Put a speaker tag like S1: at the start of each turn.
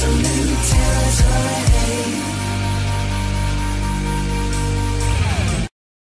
S1: some